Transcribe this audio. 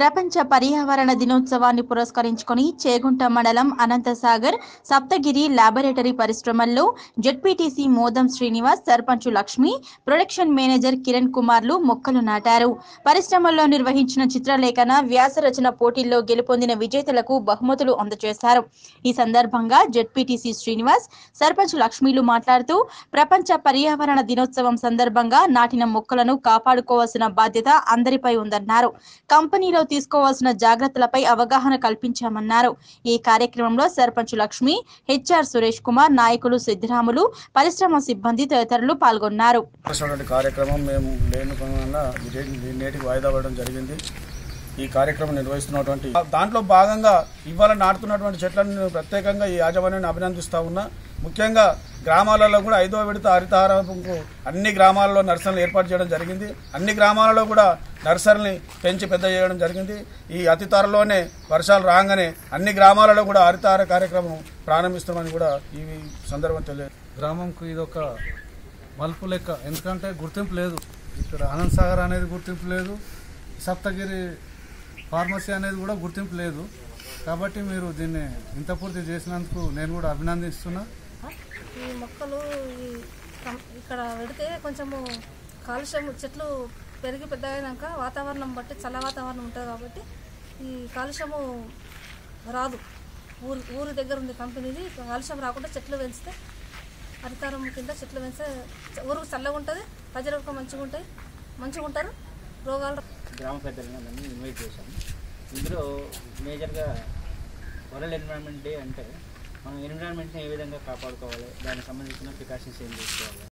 ప్రపంచ పర్యావరణ దినోత్సవాన్ని పురస్కరించుకొని చేగుంట మండలం అనంతసాగర్ సప్తగిరి లాబొరేటరీ పరిశ్రమల్లో ZPTC Modam Srinivas sarpanch Lakshmi production manager Kiran కుమార్లు మొక్కలు నాటారు. పరిశ్రమల్లో నిర్వహించిన చిత్రలేఖన వ్యాసరచన పోటీల్లో గెలుపొందిన విజేతలకు బహుమతులు అందజేశారు. ఈ సందర్భంగా జెడ్పీటీసీ శ్రీనివాస్ సర్పంచ్ లక్ష్మిలు మాట్లాడుతూ ప్రపంచ పర్యావరణ దినోత్సవం సందర్భంగా నాటిన మొక్కలను కాపాడుకోవాల్సిన బాధ్యత అందరిపై ఉందన్నారు. కంపెనీలో తీసుకోవాల్సిన జాగ్రత్తలపై అవగాహన కల్పించామన్నారు. ఈ కార్యక్రమంలో సర్పంచ్ లక్ష్మి హెచ్ఆర్ సురేష్ కుమార్ నాయకులు సిద్ధిరాములు పరిశ్రమ సిబ్బంది తదితరులు పాల్గొన్నారు. కార్యక్రమం మేము ఈ నేటికి వాయిదా పడడం జరిగింది. ఈ కార్యక్రమం నిర్వహిస్తున్నటువంటి దాంట్లో భాగంగా ఇవాళ నాటుతున్నటువంటి చెట్లను నేను ప్రత్యేకంగా ఈ యాజమాన్యాన్ని అభినందిస్తా ఉన్నా. ముఖ్యంగా గ్రామాలలో కూడా ఐదో విడత హరితహారంకు అన్ని గ్రామాలలో నర్సరీలు ఏర్పాటు చేయడం జరిగింది. అన్ని గ్రామాలలో కూడా నర్సరీని పెంచి పెద్ద చేయడం జరిగింది. ఈ అతి త్వరలోనే వర్షాలు రాగానే అన్ని గ్రామాలలో కూడా హరితహార కార్యక్రమం ప్రారంభిస్తామని కూడా ఈ సందర్భం తెలియదు గ్రామంకు ఇదొక మలుపు లెక్క. ఎందుకంటే గుర్తింపు లేదు. ఇక్కడ అనంత్ సాగర్ అనేది గుర్తింపు లేదు. సప్తగిరి ఫార్మసీ అనేది కూడా గుర్తింపు లేదు. కాబట్టి మీరు దీన్ని ఇంత పూర్తి చేసినందుకు నేను కూడా అభినందిస్తున్నా. ఈ మొక్కలు ఇక్కడ పెడితే కొంచెము కాలుష్యం చెట్లు పెరిగి పెద్దగైనాక వాతావరణం బట్టి చల్ల వాతావరణం ఉంటుంది కాబట్టి ఈ కాలుష్యము రాదు. ఊరి ఊరి దగ్గర ఉంది కంపెనీది కాలుష్యం రాకుండా చెట్లు పెంచితే హరితారం కింద చెట్లు పెంచితే ఊరుకు చల్లగా ఉంటుంది ప్రజలకు మంచిగా ఉంటాయి మంచిగా ఉంటారు. రోగాలు గ్రామ పెద్దలు ఇన్వైట్ చేశాము ఇందులో మేజర్గా వరల్డ్ ఎన్విరాన్మెంట్ డే అంటే మనం ఎన్విరాన్మెంట్ని ఏ విధంగా కాపాడుకోవాలి దానికి సంబంధించిన ప్రికాషన్స్ ఏం తీసుకోవాలి?